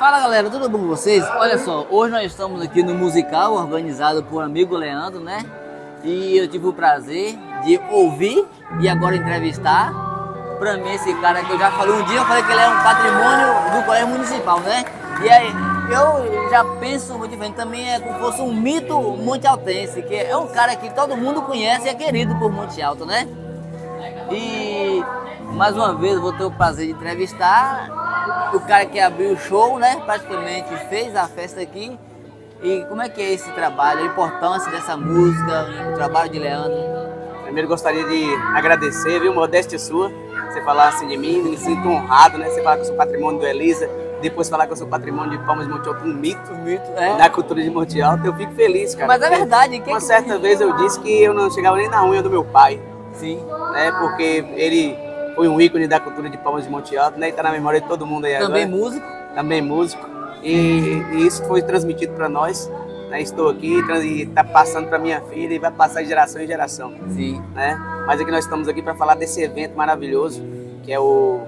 Fala galera, tudo bom com vocês? Olha só, hoje nós estamos aqui no musical organizado por amigo Leandro, né? E eu tive o prazer de ouvir e agora entrevistar. Pra mim, esse cara que eu já falei um dia, eu falei que ele é um patrimônio do Colégio Municipal, né? E aí, eu já penso muito diferente, também é como se fosse um mito Monte Altense, que é um cara que todo mundo conhece e é querido por Monte Alto, né? E mais uma vez vou ter o prazer de entrevistar o cara que abriu o show, né? Praticamente fez a festa aqui. E como é que é esse trabalho, a importância dessa música, o trabalho de Leandro? Primeiro gostaria de agradecer, viu, modéstia sua, você falar assim de mim, me sinto honrado, né? Você falar que eu sou patrimônio do Elisa, depois falar que eu sou patrimônio de Palmas de Monte Alto, um mito, mito é. da cultura de Monte Alto, eu fico feliz, cara. Mas é verdade. Que uma que... certa vez eu disse que eu não chegava nem na unha do meu pai. Sim. Né? Porque ele foi um ícone da cultura de Palmas de Monte Alto, né? E tá na memória de todo mundo aí Também agora. músico? Também músico. E, e isso foi transmitido para nós. Né? Estou aqui e está passando para minha filha e vai passar de geração em geração. Sim. Né? Mas aqui nós estamos aqui para falar desse evento maravilhoso, que é o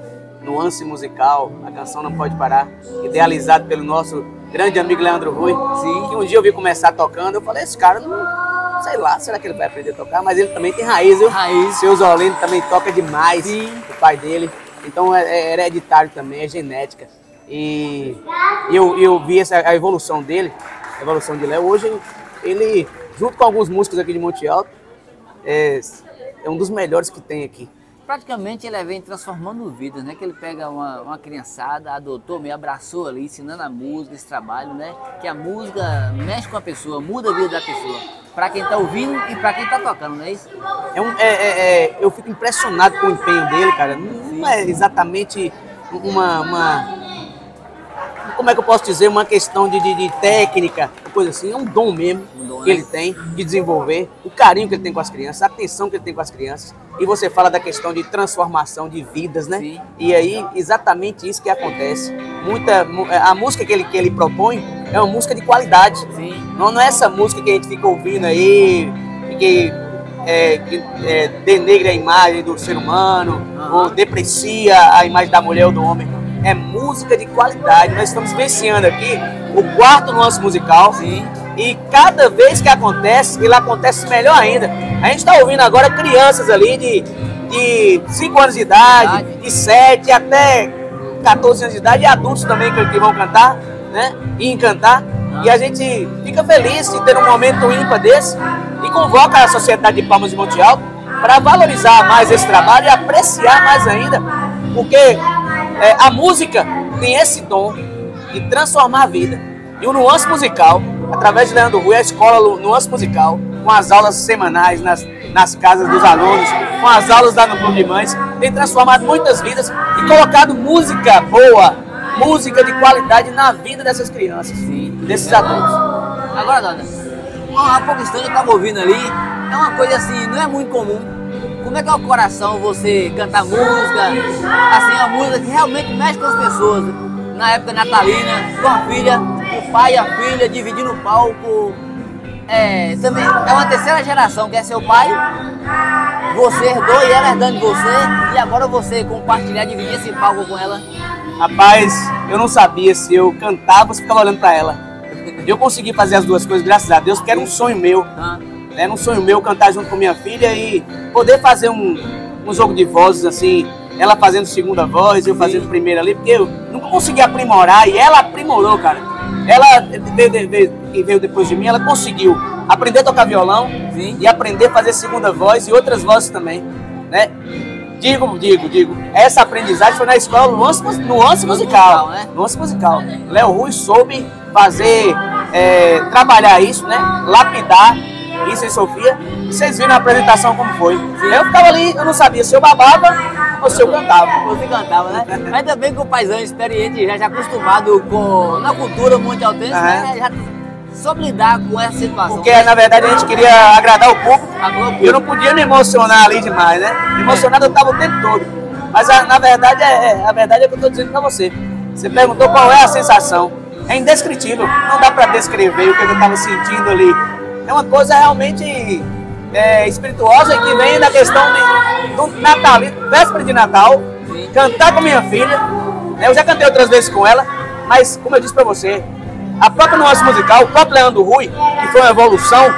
Nuance Musical, a canção Não Pode Parar, idealizado pelo nosso grande amigo Leandro Rui. Sim. Que um dia eu vi começar tocando, eu falei, esse cara não sei lá, será que ele vai aprender a tocar? Mas ele também tem raiz, viu? Raiz. Seu Zolino também toca demais, Sim. o pai dele. Então é, é hereditário também, é genética. E eu, eu vi essa, a evolução dele, a evolução de Léo. Hoje ele, junto com alguns músicos aqui de Monte Alto, é, é um dos melhores que tem aqui praticamente ele vem transformando vidas, né? Que ele pega uma, uma criançada, adotou, me abraçou ali, ensinando a música, esse trabalho, né? Que a música mexe com a pessoa, muda a vida da pessoa. Para quem tá ouvindo e para quem tá tocando, não é isso? É um, é, é, é, eu fico impressionado com o empenho dele, cara. Não é exatamente uma, uma como é que eu posso dizer, uma questão de, de, de técnica, coisa assim, é um dom mesmo um dom, que né? ele tem de desenvolver, o carinho que ele tem com as crianças, a atenção que ele tem com as crianças. E você fala da questão de transformação de vidas, né? Sim. E aí, exatamente isso que acontece. Muita, a música que ele, que ele propõe é uma música de qualidade. Sim. Não, não é essa música que a gente fica ouvindo aí, que é, que é, denegra a imagem do ser humano, uhum. ou deprecia a imagem da mulher ou do homem é música de qualidade. Nós estamos vivenciando aqui o quarto nosso musical. Sim. E cada vez que acontece, ele acontece melhor ainda. A gente está ouvindo agora crianças ali de, de 5 anos de idade, de 7 até 14 anos de idade, e adultos também que, vão cantar, né? E encantar. E a gente fica feliz de ter um momento ímpar desse e convoca a Sociedade de Palmas de Monte Alto para valorizar mais esse trabalho e apreciar mais ainda, porque é, a música tem esse dom de transformar a vida. E o Nuance Musical, através de Leandro Rui, a escola Nuance Musical, com as aulas semanais nas, nas casas dos alunos, com as aulas da Núcleo de Mães, tem transformado muitas vidas e colocado música boa, música de qualidade na vida dessas crianças, Sim, desses adultos. Agora, dona, há pouco instante eu estava ouvindo ali, é uma coisa assim, não é muito comum como é que é o coração você cantar música, assim, a música que realmente mexe com as pessoas? Na época natalina, com a filha, o pai e a filha dividindo o palco. É, também é uma terceira geração, que é seu pai, você herdou e ela herdando de você, e agora você compartilhar, dividir esse palco com ela. Rapaz, eu não sabia se eu cantava ou se ficava olhando pra ela. Eu consegui fazer as duas coisas, graças a Deus, porque era um sonho meu. Ah. Era um sonho meu cantar junto com minha filha e poder fazer um, um jogo de vozes assim, ela fazendo segunda voz, eu fazendo primeira ali, porque eu nunca consegui aprimorar e ela aprimorou, cara. Ela veio, veio, veio depois de mim, ela conseguiu aprender a tocar violão Sim. e aprender a fazer segunda voz e outras vozes também, né? Digo, digo, digo, essa aprendizagem foi na escola Nuance, nuance Musical, musical né? Nuance Musical. Léo Rui soube fazer, é, trabalhar isso, né? Lapidar isso em Sofia. Vocês viram a apresentação como foi. Eu ficava ali, eu não sabia se eu babava eu cantava. Você cantava, né? Ainda bem que o paisão experiente, já, já acostumado com, na cultura muito autêntica, uhum. né? Já soube lidar com essa situação. Porque na verdade a gente queria agradar o público. E eu não podia me emocionar ali demais, né? Emocionado eu estava o tempo todo. Mas a, na verdade é, é, a verdade é que eu estou dizendo para você. Você perguntou qual é a sensação. É indescritível. Não dá para descrever o que eu estava sentindo ali é uma coisa realmente é, espirituosa que vem da questão de, do Natal, véspera de Natal, cantar com minha filha. Né? Eu já cantei outras vezes com ela, Mas, como eu disse para você, a própria nuance musical, o próprio Leandro Rui, que foi uma evolução,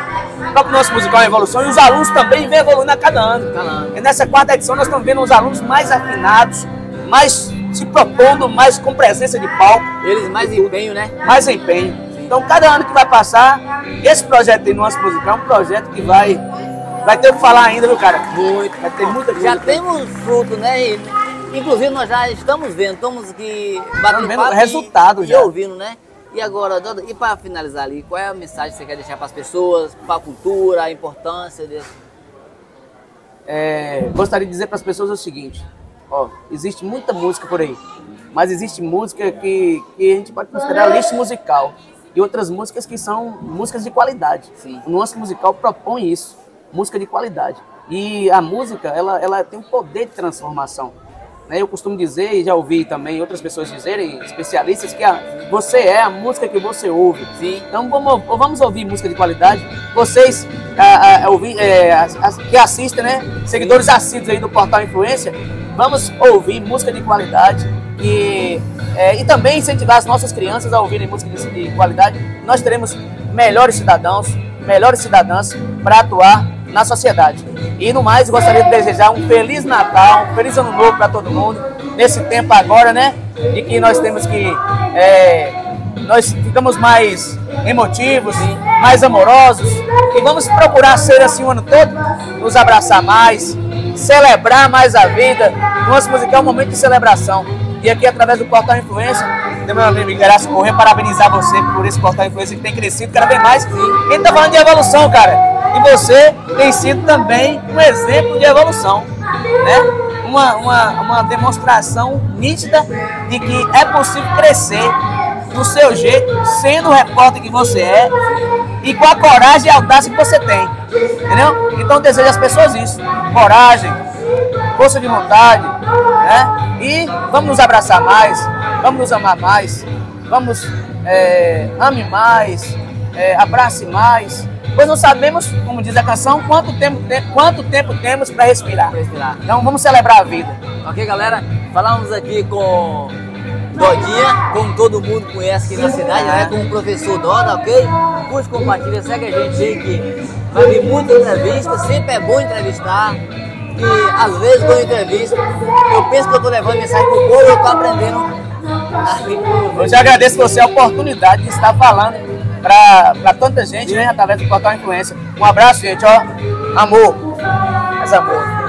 o próprio nosso musical é uma evolução, e os alunos também vêm evoluindo a cada ano. Cada ano. E nessa quarta edição nós estamos vendo os alunos mais afinados, mais se propondo, mais com presença de palco, Eles mais empenho, né? mais empenho. Então, cada ano que vai passar, esse projeto de nosso musical é um projeto que vai, vai ter o que falar ainda, viu, cara? Muito. Vai ter muita coisa. Já temos fruto, né? E, inclusive nós já estamos vendo, estamos aqui batendo vendo papo e- resultado e, já. ouvindo, né? E agora, Doda, e para finalizar ali, qual é a mensagem que você quer deixar para as pessoas, para a cultura, a importância desse? É, gostaria de dizer para as pessoas o seguinte: ó, existe muita música por aí, mas existe música que, que a gente pode considerar lixo musical e outras músicas que são músicas de qualidade. Sim. O nosso musical propõe isso, música de qualidade. E a música, ela, ela tem um poder de transformação. né? Eu costumo dizer, e já ouvi também outras pessoas dizerem, especialistas, que a, você é a música que você ouve. Sim. Então vamos, vamos ouvir música de qualidade. Vocês ah, ah, ouvi- é, que assistem, né? Seguidores assíduos aí do Portal Influência, vamos ouvir música de qualidade e, é, e também incentivar as nossas crianças a ouvirem música de, de qualidade. Nós teremos melhores cidadãos, melhores cidadãs para atuar na sociedade. E no mais, gostaria de desejar um feliz Natal, um feliz Ano Novo para todo mundo, nesse tempo agora, né? De que nós temos que é, nós ficamos mais emotivos, mais amorosos e vamos procurar ser assim o ano todo, nos abraçar mais, celebrar mais a vida. Nosso musical é um momento de celebração. E aqui, através do Portal Influência, meu amigo Igaraço Corrêa, parabenizar você por esse Portal Influência que tem crescido cada vez mais. Ele tá falando de evolução, cara. E você tem sido também um exemplo de evolução, né? Uma, uma, uma demonstração nítida de que é possível crescer do seu jeito, sendo o repórter que você é e com a coragem e a audácia que você tem. Entendeu? Então desejo às pessoas isso: coragem, força de vontade, né? E vamos nos abraçar mais, vamos nos amar mais, vamos é, ame mais, é, abrace mais, pois não sabemos, como diz a canção, quanto tempo, te- quanto tempo temos para respirar. Respirar. Então vamos celebrar a vida. Ok, galera? Falamos aqui com Dodinha, como todo mundo conhece aqui na cidade, né? Com o professor Doda, ok? Curte, compartilha, segue a gente aí que vai vir muita entrevista, sempre é bom entrevistar. E às vezes quando eu entrevisto, eu penso que eu tô levando mensagem pro povo e eu tô aprendendo Eu te agradeço você a oportunidade de estar falando para tanta gente, né? Através do Portal Influência. Um abraço, gente, ó. Amor. Mais amor.